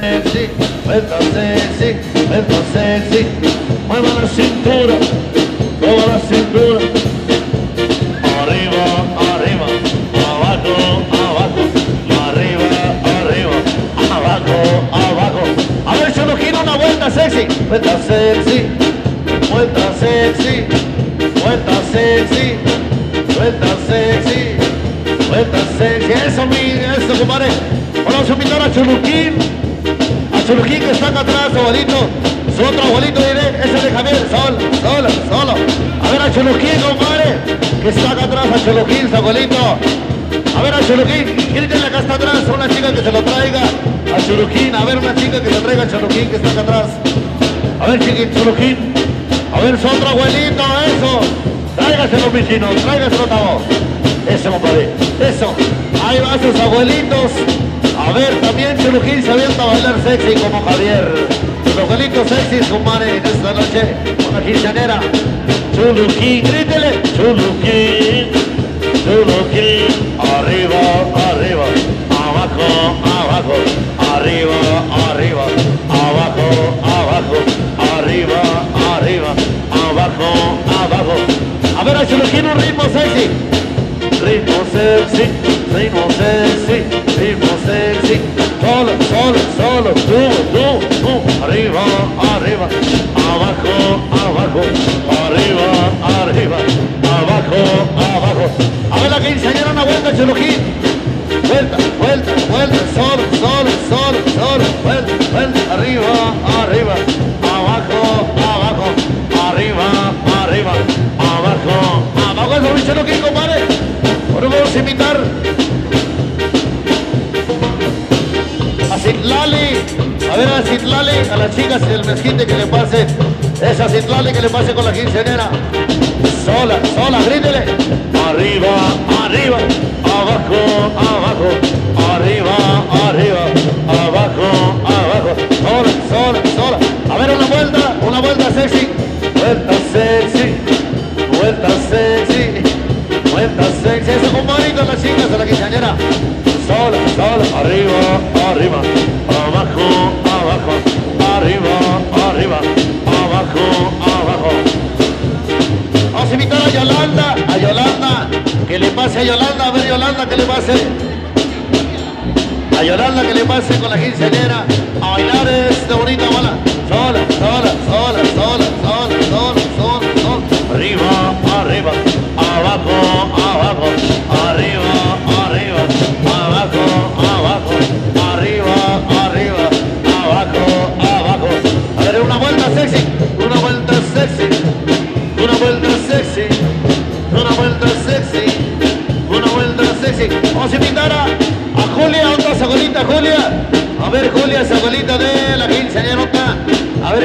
sexy, vuelta sexy, vuelta sexy. Mueva la cintura, toda la cintura. Arriba, arriba, abajo, abajo, arriba, arriba, abajo, abajo. A ver, Choluquín, una vuelta sexy, vuelta sexy, vuelta sexy, vuelta sexy, vuelta sexy, vuelta sexy. Eso, mi, eso, compadre. Vamos a invitar a Choluquín que está acá atrás, abuelito. Su otro abuelito diré, ese es de Javier, solo, solo, solo. A ver a Choluquín, compadre, que está acá atrás, a Choluquín, su abuelito. A ver a Choluquín, grítale acá está atrás, una chica que se lo traiga a Choluquín. A ver, una chica que se traiga a Choluquín que está acá atrás. A ver, chiquín, Choluquín. A ver, su otro abuelito, eso. Tráigaselo, mis chinos, tráigaselo, tabo. Eso, compadre, eso. Ahí va sus abuelitos. A ver, también Choluquín se avienta a bailar sexy como Javier. Los abuelitos sexy, compadre, esta noche, una quinceañera. Chuluquín, grítele. Chuluquín, Chuluquín. Arriba, arriba, abajo, abajo, arriba, arriba, abajo, abajo, arriba, arriba, abajo, abajo. A ver, a Chuluquín un ritmo sexy. Ritmo sexy, ritmo sexy, ritmo sexy. Solo, solo, solo, tú, tú, tú. Arriba, arriba, mezquite que le pase. Esa Citlali que le pase con la quinceañera. Sola, sola, grítele. Arriba, arriba, abajo, abajo, arriba, arriba, abajo, abajo. Sola, sola, sola. A ver una vuelta, una vuelta sexy. Vuelta sexy, vuelta sexy. Vuelta sexy, eso compadrito las chicas de la quinceañera. Sola, sola, arriba, arriba, que le pase a Yolanda, a ver Yolanda que le pase. A Yolanda que le pase con la quinceañera a bailar esta bonita sola, sola, sola, sola, sola,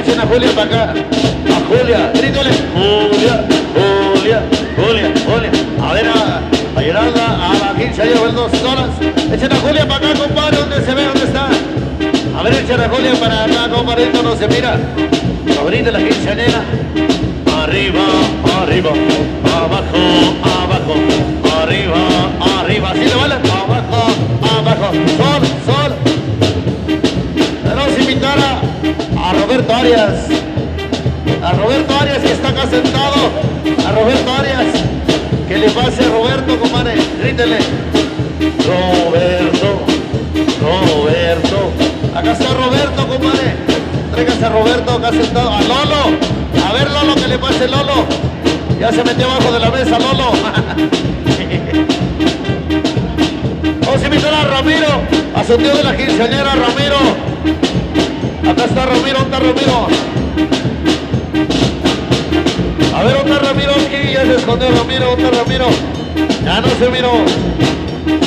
echen a Julia para acá. A Julia, grítale. Julia, Julia, Julia, Julia. A ver, a, a Yolanda, a la quinceañera, a ver, dos solas. Echen a Julia para acá, compadre, donde se ve, dónde está. A ver, echen a Julia para acá, compadre, no se mira. Favorita la quinceañera. Arriba, arriba, abajo, abajo, Arias. A Roberto Arias que está acá sentado. A Roberto Arias. Que le pase a Roberto, compadre. Grítele. Roberto. Roberto. Acá está Roberto, compadre. Tráigase a Roberto acá sentado. A Lolo. A ver, Lolo, que le pase Lolo. Ya se metió abajo de la mesa, Lolo. Vamos a invitar a Ramiro, a su tío de la quinceañera, Ramiro. Acá está Ramiro, ¿dónde está Ramiro? A ver, ¿dónde está Ramiro? Aquí ya se escondió Ramiro, ¿dónde está Ramiro? Ya no se miró.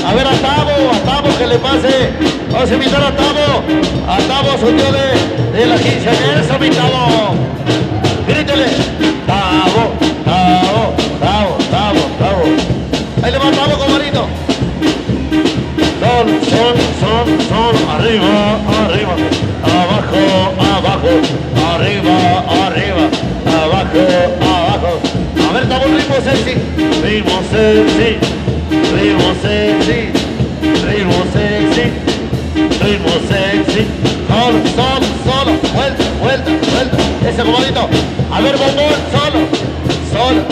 A ver, a Tabo, a Tabo que le pase. Vamos a invitar a Tabo, a Tabo, su tío de, de la quinceañera, esa mi Tabo. Grítele. Tabo, Tabo, Tabo, Tabo, Tabo. Ahí le va Tabo, comadrito. Sol, sol, sol, sol, arriba, arriba, abajo, abajo, arriba, arriba, abajo, abajo. A ver, un ritmo sexy. Ritmo sexy, ritmo sexy, ritmo sexy, ritmo sexy, solo, solo, solo, vuelta, vuelta, vuelta, ese comodito, a ver bombón, solo, solo,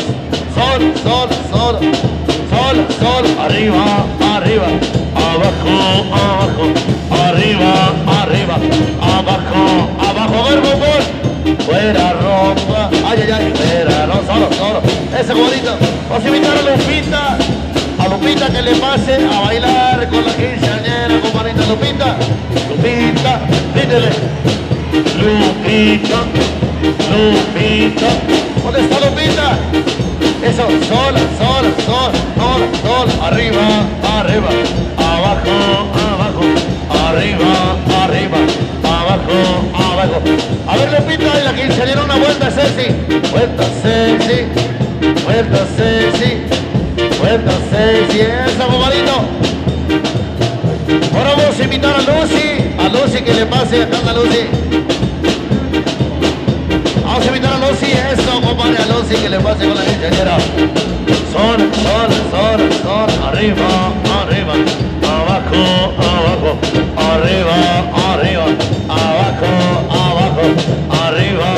solo, solo, solo, solo, solo, arriba, arriba, arriba, arriba, abajo, abajo, ver bombón, fuera ropa, ay, ay, ay, fuera, no, solo, solo, ese comodito, vamos a invitar a Lupita, a Lupita que le pase a bailar con la quinceañera, con Marita Lupita, Lupita, dídele, Lupita, Lupita, ¿dónde está Lupita? Eso, sola, sola, sola, arriba, arriba, abajo, abajo, arriba, arriba, abajo, abajo. A ver Lupita, y la quinceañera una vuelta sexy, vuelta sexy, vuelta sexy, vuelta sexy, eso, bobarito. Ahora vamos a invitar a Lucy, a Lucy que le pase acá a Lucy. Vamos a invitar a Lucy, eso, compadre, a Lucy que le pase con la ingeniera. Sol, sol, sol, sol, arriba, arriba, abajo, abajo, arriba, arriba, abajo, abajo, arriba,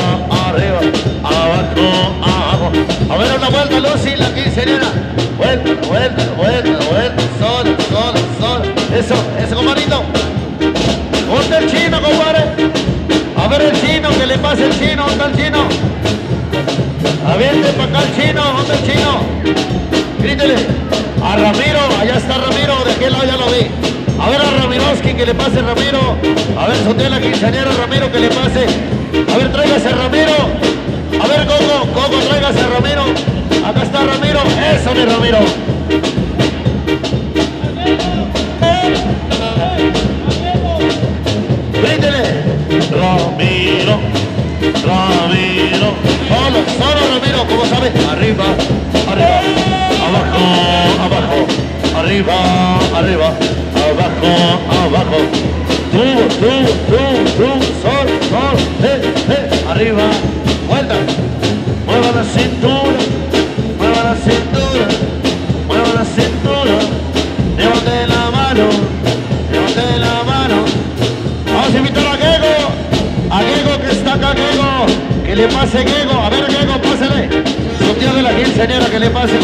arriba, abajo, abajo. A ver una vuelta, Lucy, la quinceañera. Vuelta, vuelta, vuelta, vuelta, sol, sol, sol. Eso, eso, compadrito. ¿Dónde el chino, compadre? A ver el chino, que le pase el chino, ¿dónde el chino? Aviente para acá el chino, ¿dónde el chino? Grítele. A Ramiro, allá está Ramiro, de aquel lado ya lo vi. A ver a Ramiroski, que le pase Ramiro. A ver, sotea la quinceañera Ramiro, que le pase. A ver, tráigase a Ramiro. A ver, Coco, Coco, tráigase a Ramiro. Acá está Ramiro, eso mi Ramiro. Solo, solo Ramiro, ¿cómo sabe? Arriba, arriba, abajo, abajo, arriba, arriba, abajo, abajo. Tú, tú, tú, tú, sol, sol, eh, eh, arriba, vuelta. Mueva la cintura, le pase Gego, a ver Gego, pásele, su tío de la quinceañera, que le pase,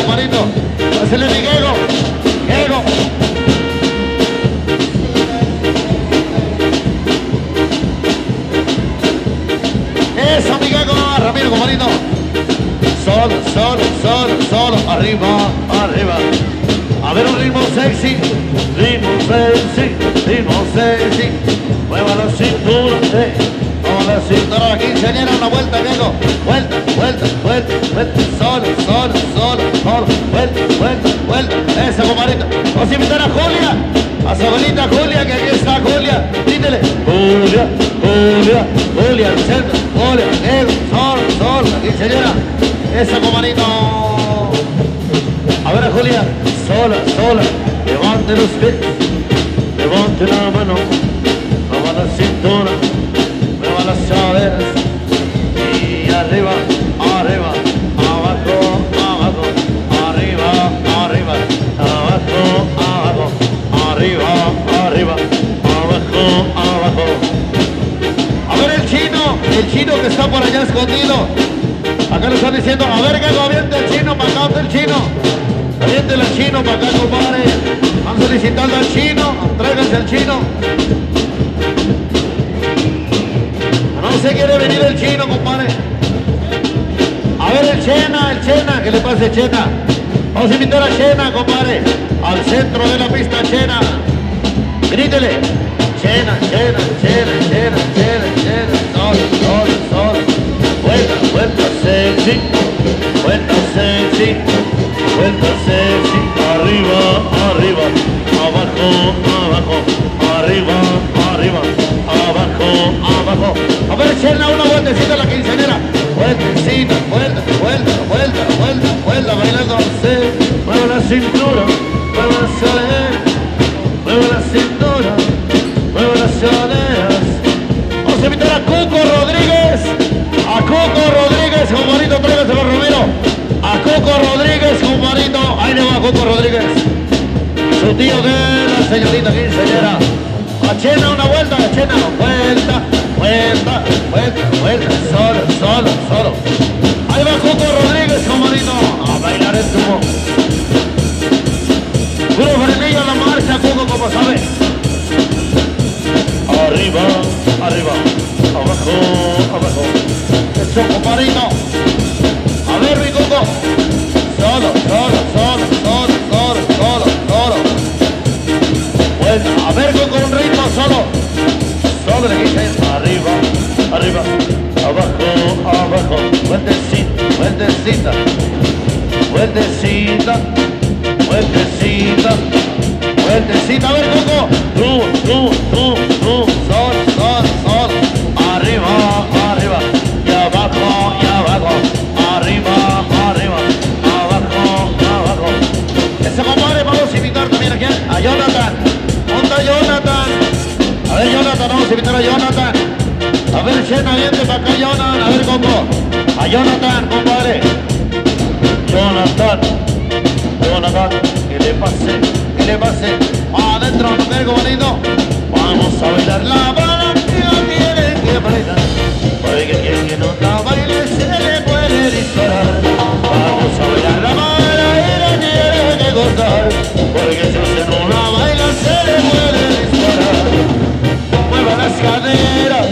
pies, levante la mano, mueva la cintura, mueva las caderas y arriba, arriba, abajo, abajo, arriba, arriba, abajo, abajo, arriba, arriba, abajo, abajo. A ver el chino, el chino que está por allá escondido. Acá le están diciendo, a ver que lo aviente el chino, para acá ¿dónde el chino. Aviente el chino para acá, compadre. Solicitando al chino, tráiganse al chino. No se quiere venir el chino, compadre. A ver el Chena, el Chena, que le pase Chena. Vamos a invitar a Chena, compadre. Al centro de la pista, Chena. Grítele. Chena, Chena, Chena, Chena, Chena, Chena. Sol, sol, sol. Vuelta, vuelta sexy. Vuelta sexy. Vuelta sexy. Abajo, abajo. Arriba, arriba. Abajo, abajo. A ver, Chena, una vueltecita a la quinceañera. Vueltecita, vuelta, vuelta, vuelta, vuelta, vuelta, bailando. Sí. Mueve la cintura. Su tío de la señorita quinceañera. A Chena una vuelta, a Chena. Vuelta, vuelta, solo, solo, solo. Ahí va Coco Rodríguez, compadrito, a bailar el tubo. Puro frenillo a la marcha, Coco, como sabes. Arriba, arriba, abajo, abajo. Eso, compadrito. Vueltecita, vueltecita, vueltecita, vueltecita. A ver, Coco. Tú, tú, tú, tú. Sol, sol, sol. Arriba, arriba. Y abajo, y abajo. Arriba, arriba. Abajo, abajo. Ese compadre vamos a invitar también aquí a Jonathan. ¿Dónde Jonathan? A ver, Jonathan, vamos a invitar a Jonathan. A ver, Chena, viente para acá, Jonathan. A ver, Coco. A Jonathan, compadre. Jonathan. Jonathan, que le pase, que le pase. Adentro. Vamos a bailar la bala tiene que bailar. Porque quien que no está baile se le puede disparar. Vamos a bailar la bala y no tiene que gozar. Porque si usted no la baila se le puede disparar. Mueva las caderas,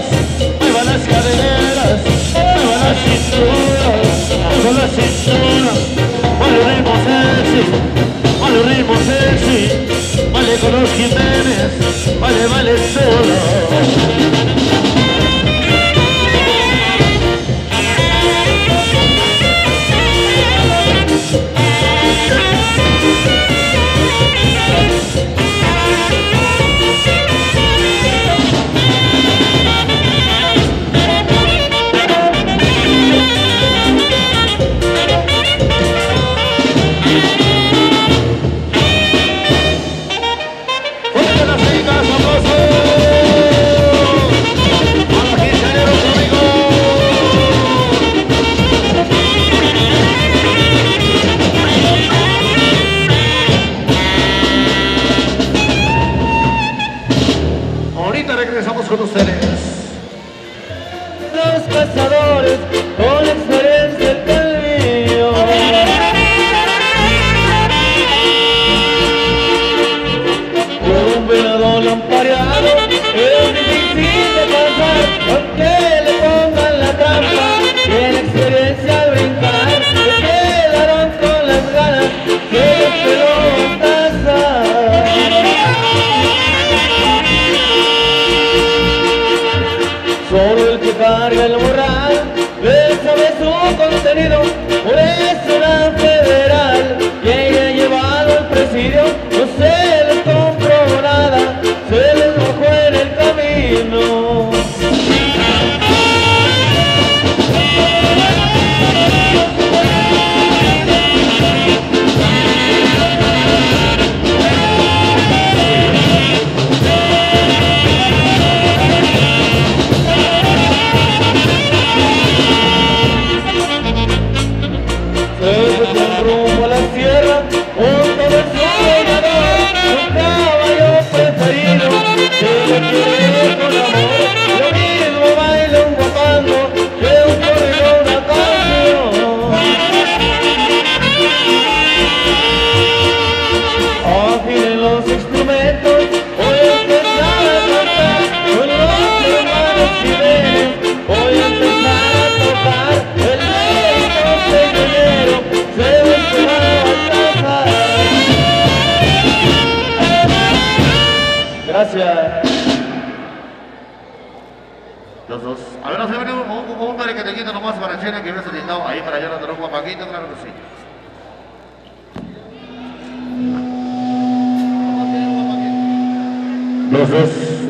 mueva las caderas, mueva las cinturas, mueva las cinturas. Con los Jiménez, vale, vale solo.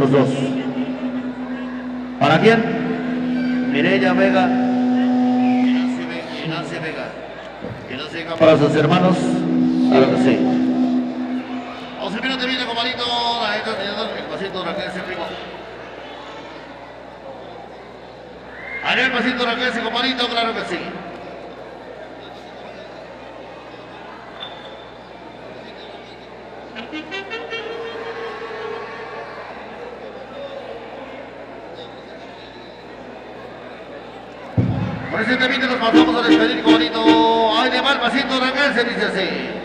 Dos, los dos. ¿Para quién? Mireya Vega y Nancy Vega. Y Nancy Vega para sus hermanos. Claro que sí. José Pino te viene. La gente, el pasito de Raquel, ese primo. Haré el pasito de Raquel, ese compadrito, claro que sí. Recientemente nos pasamos a despedir bonito. Ay, de mal pasito, se dice así.